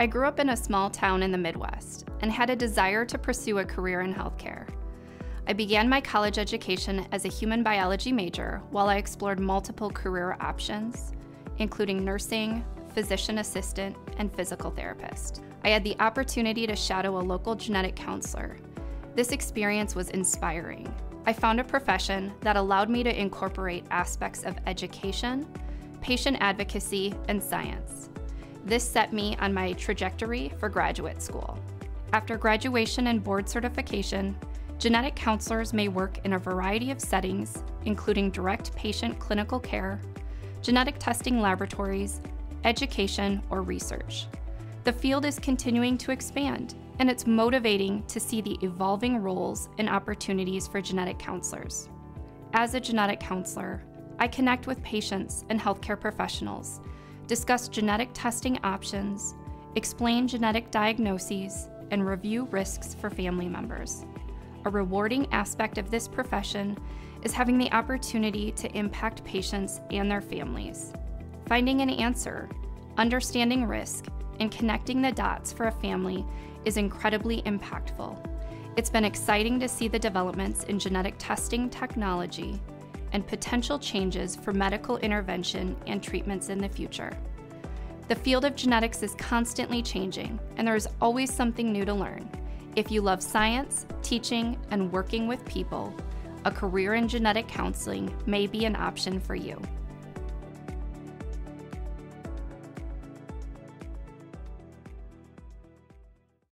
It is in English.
I grew up in a small town in the Midwest and had a desire to pursue a career in healthcare. I began my college education as a human biology major while I explored multiple career options, including nursing, physician assistant, and physical therapist. I had the opportunity to shadow a local genetic counselor. This experience was inspiring. I found a profession that allowed me to incorporate aspects of education, patient advocacy, and science. This set me on my trajectory for graduate school. After graduation and board certification, genetic counselors may work in a variety of settings, including direct patient clinical care, genetic testing laboratories, education, or research. The field is continuing to expand, and it's motivating to see the evolving roles and opportunities for genetic counselors. As a genetic counselor, I connect with patients and healthcare professionals discuss genetic testing options, explain genetic diagnoses, and review risks for family members. A rewarding aspect of this profession is having the opportunity to impact patients and their families. Finding an answer, understanding risk, and connecting the dots for a family is incredibly impactful. It's been exciting to see the developments in genetic testing technology and potential changes for medical intervention and treatments in the future. The field of genetics is constantly changing, and there is always something new to learn. If you love science, teaching, and working with people, a career in genetic counseling may be an option for you.